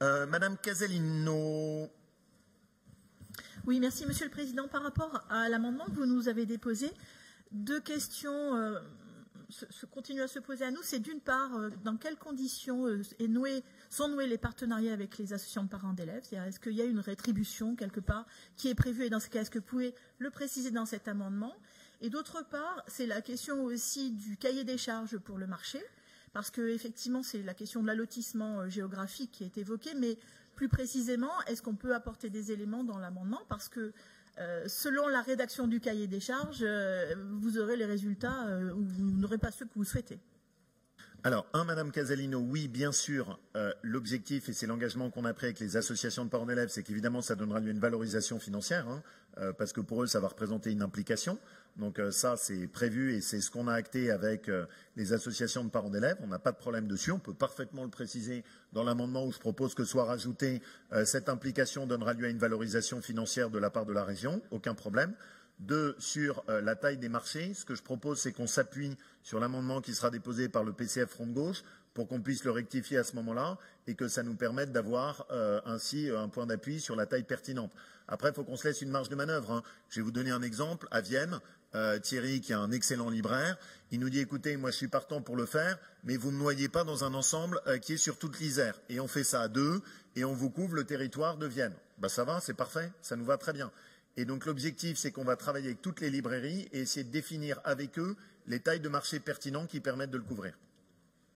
Euh, Madame Casalino. Oui, merci Monsieur le Président. Par rapport à l'amendement que vous nous avez déposé, deux questions euh, se, continuent à se poser à nous. C'est d'une part, euh, dans quelles conditions sont noués les partenariats avec les associations de parents d'élèves? Est-ce qu'il y a une rétribution quelque part qui est prévue? Et dans ce cas, est-ce que vous pouvez le préciser dans cet amendement? Et d'autre part, c'est la question aussi du cahier des charges pour le marché parce qu'effectivement, c'est la question de l'allotissement euh, géographique qui est évoquée, mais plus précisément, est-ce qu'on peut apporter des éléments dans l'amendement? Parce que euh, selon la rédaction du cahier des charges, euh, vous aurez les résultats ou vous n'aurez pas ceux que vous souhaitez. Alors, un, Madame Casalino, oui, bien sûr, l'objectif, et c'est l'engagement qu'on a pris avec les associations de parents d'élèves, c'est qu'évidemment, ça donnera lieu à une valorisation financière, hein, parce que pour eux, ça va représenter une implication. Donc euh, ça, c'est prévu et c'est ce qu'on a acté avec euh, les associations de parents d'élèves. On n'a pas de problème dessus. On peut parfaitement le préciser dans l'amendement où je propose que soit rajouté euh, cette implication donnera lieu à une valorisation financière de la part de la région. Aucun problème. Deux, sur la taille des marchés, ce que je propose, c'est qu'on s'appuie sur l'amendement qui sera déposé par le PCF Front de Gauche pour qu'on puisse le rectifier à ce moment-là et que ça nous permette d'avoir ainsi un point d'appui sur la taille pertinente. Après, il faut qu'on se laisse une marge de manœuvre. Hein. Je vais vous donner un exemple. À Vienne, euh, Thierry, qui est un excellent libraire, il nous dit écoutez, moi je suis partant pour le faire, mais vous ne noyez pas dans un ensemble euh, qui est sur toute l'Isère. Et on fait ça à deux, et on vous couvre le territoire de Vienne. Ben, ça va, c'est parfait, ça nous va très bien. L'objectif, c'est qu'on va travailler avec toutes les librairies et essayer de définir avec eux les tailles de marché pertinentes qui permettent de le couvrir.